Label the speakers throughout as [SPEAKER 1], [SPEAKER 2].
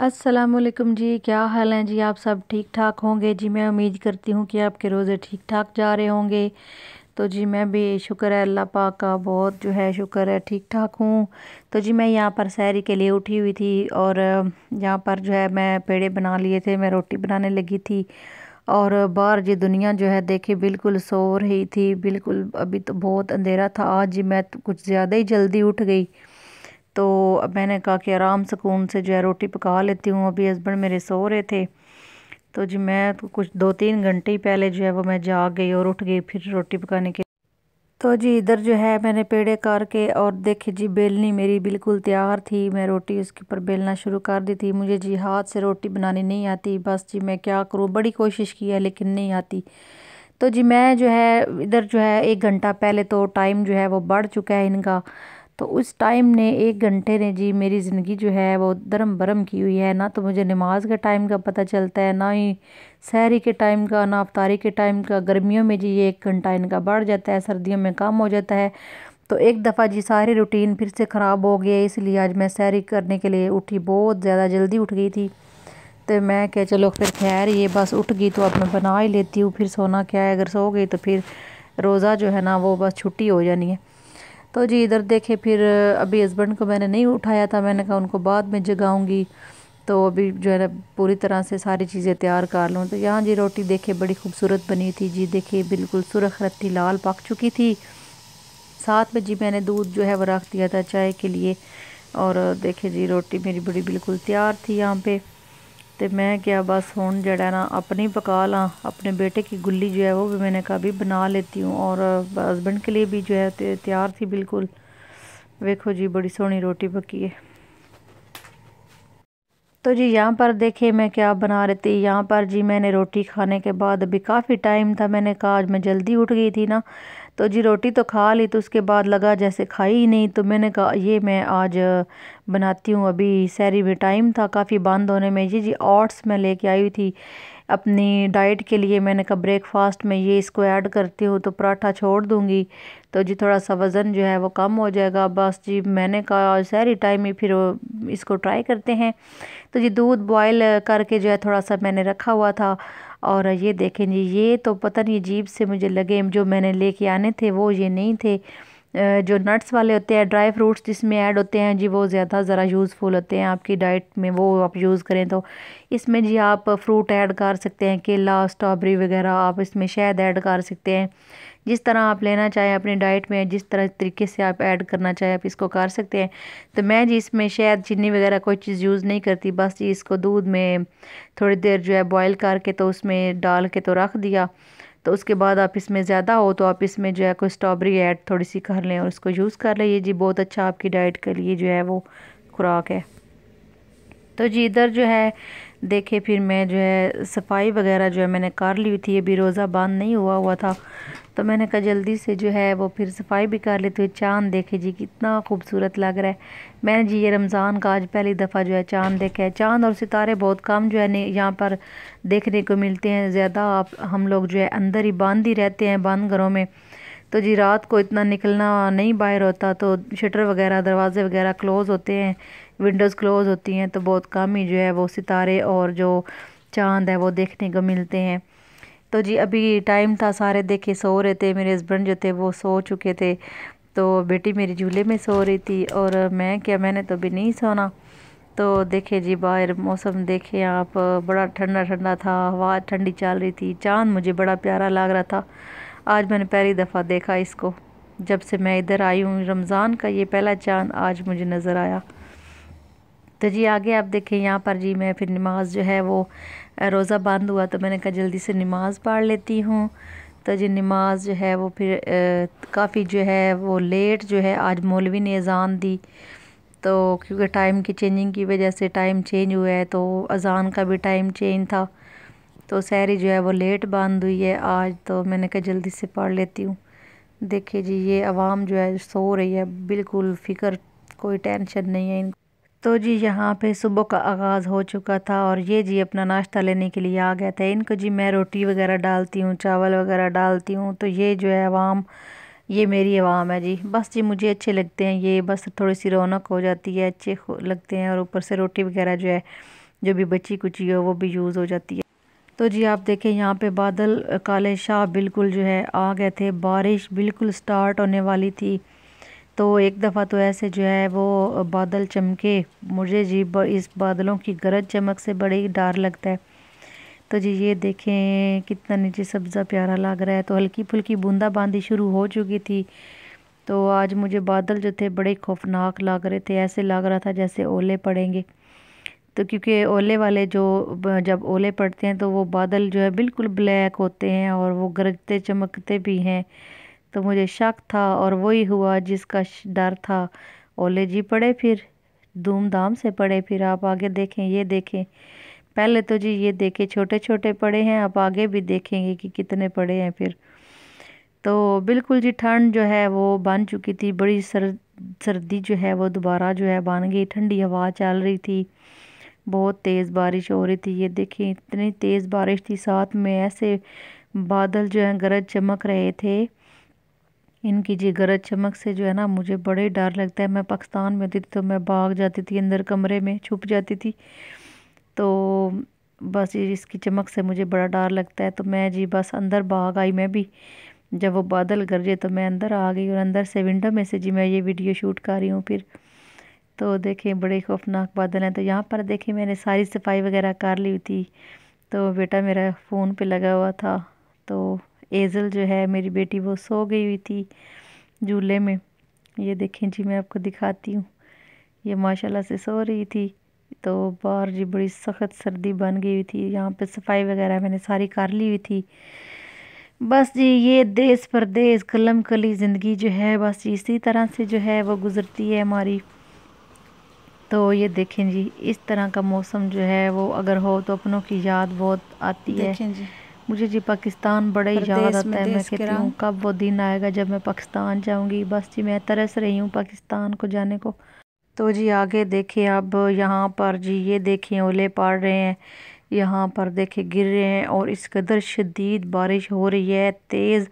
[SPEAKER 1] असलकुम जी, क्या हाल है जी? आप सब ठीक ठाक होंगे? जी, मैं उम्मीद करती हूँ कि आपके रोज़े ठीक ठाक जा रहे होंगे। तो जी, मैं भी शुक्र है, अल्लाह पाक का बहुत जो है शुक्र है, ठीक ठाक हूँ। तो जी, मैं यहाँ पर सैरी के लिए उठी हुई थी और यहाँ पर जो है मैं पेड़े बना लिए थे, मैं रोटी बनाने लगी थी और बाहर जी दुनिया जो है देखी बिल्कुल सो रही थी, बिल्कुल अभी तो बहुत अंधेरा था, आज जी मैं तो कुछ ज़्यादा ही जल्दी उठ गई। तो अब मैंने कहा कि आराम सुकून से जो है रोटी पका लेती हूँ। अभी हस्बैंड मेरे सो रहे थे। तो जी मैं तो कुछ दो तीन घंटे ही पहले जो है वो मैं जाग गई और उठ गई फिर रोटी पकाने के तो जी इधर जो है मैंने पेड़े कार के और देखे जी बेलनी मेरी बिल्कुल तैयार थी। मैं रोटी उसके ऊपर बेलना शुरू कर दी थी। मुझे जी हाथ से रोटी बनानी नहीं आती। बस जी मैं क्या करूँ? बड़ी कोशिश की है लेकिन नहीं आती। तो जी मैं जो है इधर जो है एक घंटा पहले तो टाइम जो है वो बढ़ चुका है इनका। तो उस टाइम ने एक घंटे ने जी मेरी ज़िंदगी जो है वो दरम भरम की हुई है। ना तो मुझे नमाज़ के टाइम का पता चलता है, ना ही सहरी के टाइम का, ना अफ्तारी के टाइम का। गर्मियों में जी ये एक घंटा इनका बढ़ जाता है, सर्दियों में कम हो जाता है। तो एक दफ़ा जी सारी रूटीन फिर से ख़राब हो गया इसलिए आज मैं सैरी करने के लिए उठी, बहुत ज़्यादा जल्दी उठ गई थी। तो मैं क्या चलो फिर खैर, ये बस उठ गई तो अब मैं बना ही लेती हूँ, फिर सोना क्या है, अगर सो गई तो फिर रोज़ा जो है ना वो बस छुट्टी हो जानी है। तो जी, इधर देखे, फिर अभी हस्बैंड को मैंने नहीं उठाया था, मैंने कहा उनको बाद में जगाऊँगी। तो अभी जो है ना, पूरी तरह से सारी चीज़ें तैयार कर लूँ। तो यहाँ जी रोटी देखे, बड़ी खूबसूरत बनी थी जी। देखिए बिल्कुल सुरख रत्ती, लाल पक चुकी थी। साथ में जी मैंने दूध जो है वो रख दिया था चाय के लिए। और देखे जी, रोटी मेरी बड़ी बिल्कुल तैयार थी यहाँ पे। तो मैं क्या बस हूँ जड़ा ना अपनी पका ला, अपने बेटे की गुल्ली जो है वो भी मैंने कहा भी बना लेती हूँ और हस्बैंड के लिए भी जो है तैयार थी बिल्कुल। देखो जी, बड़ी सोहनी रोटी पकी है। तो जी, यहाँ पर देखिए मैं क्या बना रही थी। यहाँ पर जी मैंने रोटी खाने के बाद अभी काफ़ी टाइम था। मैंने कहा आज मैं जल्दी उठ गई थी ना। तो जी रोटी तो खा ली तो उसके बाद लगा जैसे खाई ही नहीं तो मैंने कहा, ये मैं आज बनाती हूँ अभी सैरी में टाइम था, काफ़ी बंद होने में। जी जी, ओट्स मैं लेके आई हुई थी अपनी डाइट के लिए। मैंने कहा, ब्रेकफास्ट में ये इसको ऐड करती हूँ तो पराठा छोड़ दूँगी। तो जी, थोड़ा सा वज़न जो है वो कम हो जाएगा। बस जी, मैंने कहा सारी टाइम ही फिर इसको ट्राई करते हैं। तो जी, दूध बॉयल करके जो है थोड़ा सा मैंने रखा हुआ था। और ये देखें जी, ये तो पता नहीं अजीब से मुझे लगे, जो मैंने लेके आने थे, वो ये नहीं थे। जो नट्स वाले होते हैं ड्राई फ्रूट्स जिसमें ऐड होते हैं, जी, वो ज़्यादा ज़रा यूज़फुल होते हैं आपकी डाइट में, वो आप यूज़ करें तो। इसमें जी आप फ्रूट ऐड कर सकते हैं, केला स्ट्रॉबेरी वगैरह आप इसमें शहद ऐड कर सकते हैं। जिस तरह आप लेना चाहें अपनी डाइट में, जिस तरह तरीके से आप ऐड करना चाहें, आप इसको कर सकते हैं। तो मैं जी इसमें शहद चीनी वगैरह कोई चीज़ यूज़ नहीं करती, बस जी इसको दूध में थोड़ी देर जो है बॉयल करके तो उसमें डाल के तो रख दिया। तो उसके बाद आप इसमें ज़्यादा हो तो आप इसमें जो है कोई स्ट्रॉबेरी ऐड थोड़ी सी कर लें और उसको यूज़ कर लें। जी बहुत अच्छा आपकी डाइट के लिए जो है वो खुराक है। तो जी इधर जो है देखे, फिर मैं जो है, सफ़ाई वगैरह जो है मैंने कर ली थी। अभी रोज़ा बंद नहीं हुआ हुआ था। तो मैंने कहा जल्दी से जो है, वो फिर सफ़ाई भी कर लेती हुई। चाँद देखे जी, कितना खूबसूरत लग रहा है। मैंने जी, ये रमज़ान का आज पहली दफ़ा जो है चाँद देखा है। चाँद और सितारे बहुत कम जो है यहाँ पर देखने को मिलते हैं। ज़्यादा आप, हम लोग जो है, अंदर ही बंद ही रहते हैं बंद घरों में। तो जी, रात को इतना निकलना नहीं बाहर होता तो शटर वगैरह, दरवाजे वगैरह क्लोज़ होते हैं विंडोज़ क्लोज़ होती हैं तो बहुत कम ही जो है वो सितारे और जो चाँद है वो देखने को मिलते हैं। तो जी, अभी टाइम था, सारे देखे सो रहे थे, मेरे हस्बैंड जो थे वो सो चुके थे तो बेटी मेरी झूले में सो रही थी और मैं क्या, मैंने तो अभी नहीं सोना। तो देखे जी, बाहर मौसम देखे आप, बड़ा ठंडा ठंडा था, हवा ठंडी चल रही थी, चाँद मुझे बड़ा प्यारा लग रहा था। आज मैंने पहली दफ़ा देखा इसको। जब से मैं इधर आई हूँ, रमज़ान का ये पहला चाँद आज मुझे नज़र आया। तो जी, आगे आप देखें, यहाँ पर जी मैं फिर नमाज़ जो है वो रोज़ा बंद हुआ तो मैंने कहा जल्दी से नमाज़ पढ़ लेती हूँ। तो जी, नमाज़ जो है वो फिर काफ़ी जो है वो लेट जो है आज मौलवी ने अज़ान दी। तो क्योंकि टाइम की चेंजिंग की वजह से टाइम चेंज हुआ है तो अज़ान का भी टाइम चेंज था। तो सहरी जो है वो लेट बंद हुई है आज तो मैंने कहा जल्दी से पढ़ लेती हूँ। देखिए जी, ये आवाम जो है सो रही है, बिल्कुल फ़िक्र, कोई टेंशन नहीं है तो जी, यहाँ पे सुबह का आगाज़ हो चुका था और ये जी अपना नाश्ता लेने के लिए आ गया था। इनको जी मैं रोटी वगैरह डालती हूँ, चावल वगैरह डालती हूँ तो ये जो है आवाम, ये मेरी आवाम है जी। बस जी, मुझे अच्छे लगते हैं, ये बस थोड़ी सी रौनक हो जाती है, अच्छे लगते हैं और ऊपर से रोटी वगैरह जो है, जो भी बची कुची हो, वो भी यूज़ हो जाती है। तो जी आप देखें, यहाँ पे बादल काले शाह बिल्कुल जो है आ गए थे। बारिश बिल्कुल स्टार्ट होने वाली थी। तो एक दफ़ा तो ऐसे जो है वो बादल चमके। मुझे जी इस बादलों की गरज चमक से बड़ी डर लगता है। तो जी ये देखें, कितना नीचे सब्ज़ा प्यारा लग रहा है। तो हल्की फुल्की बूंदा बांदी शुरू हो चुकी थी। तो आज मुझे बादल जो थे बड़े खौफनाक लग रहे थे। ऐसे लग रहा था जैसे ओले पड़ेंगे। तो क्योंकि ओले वाले जो जब ओले पड़ते हैं तो वो बादल जो है बिल्कुल ब्लैक होते हैं और वो गरजते चमकते भी हैं। तो मुझे शक था और वही हुआ जिसका डर था। ओले जी पड़े फिर, धूमधाम से पड़े फिर। आप आगे देखें, ये देखें। पहले तो जी ये देखें छोटे छोटे पड़े हैं, आप आगे भी देखेंगे कि कितने पड़े हैं फिर। तो बिल्कुल जी ठंड जो है वो बन चुकी थी, बड़ी सर, सर्दी जो है वो दोबारा जो है बन गई। ठंडी हवा चल रही थी। बहुत तेज़ बारिश हो रही थी। ये देखें इतनी तेज़ बारिश थी, साथ में ऐसे बादल जो हैं, गरज चमक रहे थे। इनकी जी गरज चमक से जो है ना, मुझे बड़े डर लगता है। मैं पाकिस्तान में होती थी तो मैं भाग जाती थी, अंदर कमरे में छुप जाती थी। तो बस इसकी चमक से मुझे बड़ा डर लगता है। तो मैं जी बस अंदर भाग आई मैं भी। जब वो बादल गरजे तो मैं अंदर आ गई और अंदर से विंडो में से जी मैं ये वीडियो शूट कर रही हूँ फिर। तो देखें बड़े खौफनाक बादल हैं। तो यहाँ पर देखें मैंने सारी सफ़ाई वगैरह कर ली थी। तो बेटा मेरा फ़ोन पे लगा हुआ था। तो एज़ल जो है, मेरी बेटी, वो सो गई हुई थी झूले में। ये देखें जी, मैं आपको दिखाती हूँ। ये माशाल्लाह से सो रही थी। तो बाहर जी, बड़ी सख्त सर्दी बन गई हुई थी। यहाँ पे सफ़ाई वगैरह मैंने सारी कर ली हुई थी। बस जी, ये देश परदेश कलम कली ज़िंदगी जो है, बस इसी तरह से जो है, वो गुज़रती है हमारी। तो ये देखें जी इस तरह का मौसम जो है वो अगर हो तो अपनों की याद बहुत आती है। जी। मुझे जी पाकिस्तान बड़ा ही याद आता है मैं कहती हूँ कब वो दिन आएगा जब मैं पाकिस्तान जाऊँगी। बस जी मैं तरस रही हूँ पाकिस्तान को जाने को। तो जी आगे देखें अब यहाँ पर जी ये देखें ओले पड़ रहे हैं। यहाँ पर देखें गिर रहे हैं और इस कदर शदीद बारिश हो रही है तेज़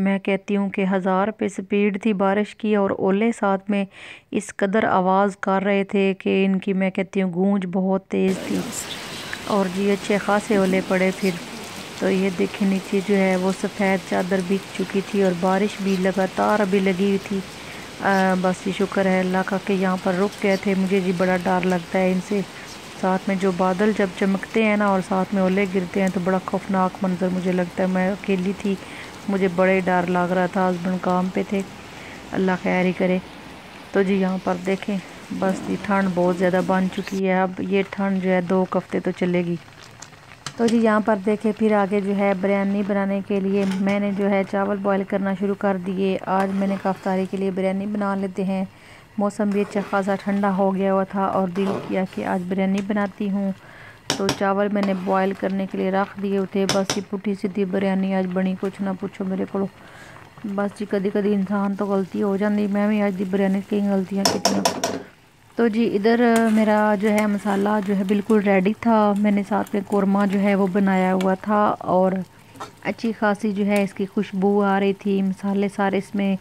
[SPEAKER 1] मैं कहती हूँ कि हज़ार पे स्पीड थी बारिश की और ओले साथ में इस कदर आवाज़ कर रहे थे कि इनकी मैं कहती हूँ गूंज बहुत तेज़ थी। और जी अच्छे खासे ओले पड़े फिर तो ये देखें नीचे जो है वो सफ़ेद चादर बिक चुकी थी और बारिश भी लगातार अभी लगी हुई थी। आ, बस ये शुक्र है अल्लाह का कि यहाँ पर रुक गए थे। मुझे जी बड़ा डर लगता है इनसे। साथ में जो बादल जब चमकते हैं ना और साथ में ओले गिरते हैं तो बड़ा खौफनाक मंजर मुझे लगता है। मैं अकेली थी मुझे बड़े डर लग रहा था हस्बैंड काम पे थे। अल्लाह खैर ही करे। तो जी यहाँ पर देखें, बस ये ठंड बहुत ज़्यादा बन चुकी है। अब ये ठंड जो है, दो हफ़्ते तो चलेगी। तो जी यहाँ पर देखें, फिर आगे जो है, बिरयानी बनाने के लिए मैंने जो है, चावल बॉईल करना शुरू कर दिए। आज मैंने काफ्तारी के लिए बिरयानी बना लेते हैं। मौसम भी अच्छा खासा ठंडा हो गया हुआ था और दिल किया कि आज बिरयानी बनाती हूँ। तो चावल मैंने बॉयल करने के लिए रख दिए थे। बस ये पुठी सीधी बिरयानी आज बनी, कुछ ना पूछो मेरे को। बस जी कभी कभी इंसान तो गलती हो जाती मैं भी आज दी बिरयानी कई गलतियाँ की तो जी, इधर मेरा जो है मसाला जो है बिल्कुल रेडी था। मैंने साथ में कौरमा जो है वो बनाया हुआ था और अच्छी खासी जो है इसकी खुशबू आ रही थी। मसाले सारे इसमें,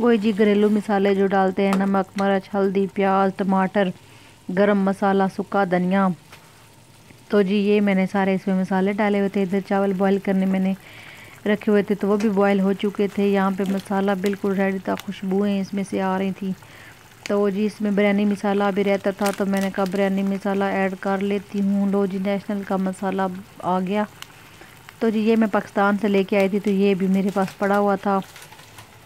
[SPEAKER 1] वही जी घरेलू मसाले जो डालते हैं, नमक, मिर्च, हल्दी, प्याज, टमाटर, गरम मसाला, सूखा धनिया। तो जी, ये मैंने सारे इसमें मसाले डाले हुए थे। इधर चावल बॉईल करने मैंने रखे हुए थे तो वो भी बॉयल हो चुके थे। यहाँ पे मसाला बिल्कुल रेडी था, खुशबुएँ इसमें से आ रही थी। तो जी, इसमें बिरयानी मसाला भी रहता था तो मैंने कहा बिरयानी मसाला ऐड कर लेती हूँ। लो जी नेशनल का मसाला आ गया। तो जी, ये मैं पाकिस्तान से लेके आई थी तो ये भी मेरे पास पड़ा हुआ था।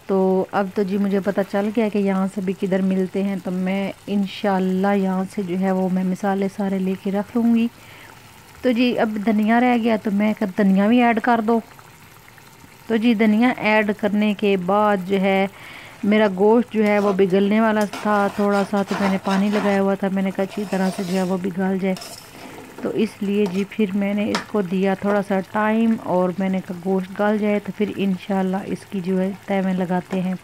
[SPEAKER 1] तो अब तो जी, मुझे पता चल गया कि यहाँ से भी किधर मिलते हैं तो मैं इन यहाँ से जो है वो मैं मिसाले सारे लेके रख लूँगी। तो जी, अब धनिया रह गया तो मैं कर धनिया भी ऐड कर दो। तो जी, धनिया ऐड करने के बाद जो है, मेरा गोश्त जो है वो बिगलने वाला था थोड़ा सा तो मैंने पानी लगाया हुआ था, मैंने कहा अच्छी तरह से जो है वो बिगल जाए। तो इसलिए जी, फिर मैंने इसको दिया थोड़ा सा टाइम और मैंने कहा गोश्त गल जाए तो फिर इन इसकी जो है तय में लगाते हैं।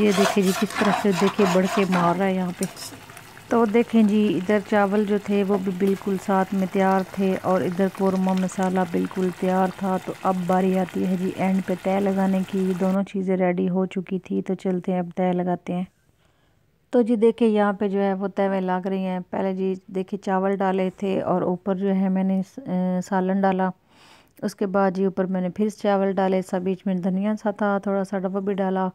[SPEAKER 1] ये देखिए जी, किस तरह से देखिए, बढ़ के मार रहा है यहाँ पे। तो देखें जी, इधर चावल जो थे वो भी बिल्कुल साथ में तैयार थे और इधर कौरमा मसाला बिल्कुल तैयार था। तो अब बारी आती है जी एंड पे तय लगाने की। दोनों चीज़ें रेडी हो चुकी थी तो चलते हैं, अब तय लगाते हैं। तो जी देखिए यहाँ पे जो है वो तवे लग रही हैं। पहले जी देखिए चावल डाले थे और ऊपर जो है मैंने सालन डाला। उसके बाद जी ऊपर मैंने फिर चावल डाले। सब बीच में धनिया सा था, थोड़ा सा डब्बा भी डाला।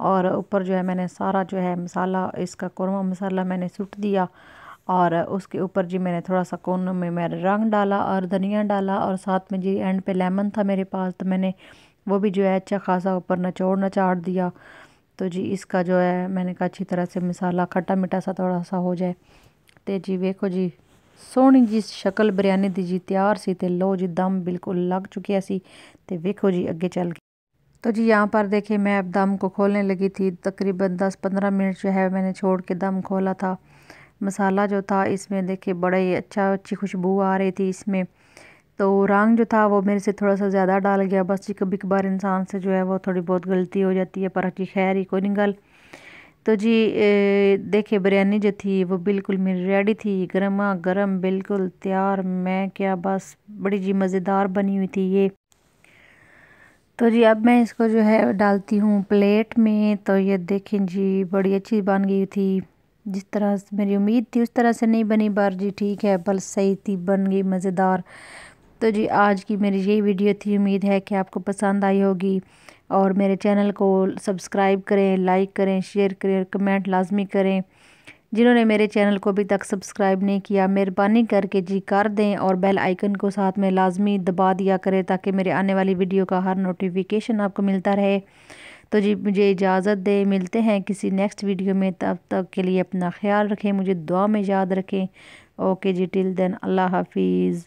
[SPEAKER 1] और ऊपर जो है मैंने सारा जो है मसाला, इसका कौरमा मसाला मैंने सुट दिया और उसके ऊपर जी मैंने थोड़ा सा कोन में मैंने रंग डाला और धनिया डाला और साथ में जी एंड पे लेमन था मेरे पास तो मैंने वो भी जो है अच्छा खासा ऊपर नचोड़ नचाड़ दिया। तो जी इसका जो है मैंने कहा अच्छी तरह से मसाला खट्टा मीठा सा थोड़ा सा हो जाए। तो जी देखो जी, सोहनी जी शक्ल बिरयानी जी, तैयार सी ते लो जी, दम बिल्कुल लग चुकी सी तो वेखो जी अगे चल के। तो जी यहाँ पर देखिए मैं अब दम को खोलने लगी थी। तकरीबन दस पंद्रह मिनट जो है मैंने छोड़ के दम खोला था। मसाला जो था इसमें देखिए बड़ा ही अच्छा अच्छी खुशबू आ रही थी इसमें। तो रंग जो था वो मेरे से थोड़ा सा ज़्यादा डाल गया। बस जी कभी कभार इंसान से जो है वो थोड़ी बहुत गलती हो जाती है, पर अच्छी खैर ही कोई नहीं गल। तो जी देखिए बिरयानी जो थी वो बिल्कुल मेरी रेडी थी। गर्मा गर्म बिल्कुल तैयार, मैं क्या बस बड़ी जी मज़ेदार बनी हुई थी ये। तो जी अब मैं इसको जो है डालती हूँ प्लेट में। तो ये देखें जी, बड़ी अच्छी बन गई थी। जिस तरह से मेरी उम्मीद थी, उस तरह से नहीं बनी बार जी, ठीक है, बल सही थी, बन गई मज़ेदार। तो जी आज की मेरी यही वीडियो थी। उम्मीद है कि आपको पसंद आई होगी। और मेरे चैनल को सब्सक्राइब करें, लाइक करें, शेयर करें कमेंट लाजमी करें। जिन्होंने मेरे चैनल को अभी तक सब्सक्राइब नहीं किया, मेहरबानी करके जी कर दें और बेल आइकन को साथ में लाजमी दबा दिया करें ताकि मेरे आने वाली वीडियो का हर नोटिफिकेशन आपको मिलता रहे। तो जी, मुझे इजाज़त दे। मिलते हैं किसी नेक्स्ट वीडियो में। तब तक के लिए अपना ख्याल रखें, मुझे दुआ में याद रखें। ओके जी टिल देन अल्लाह हाफिज़।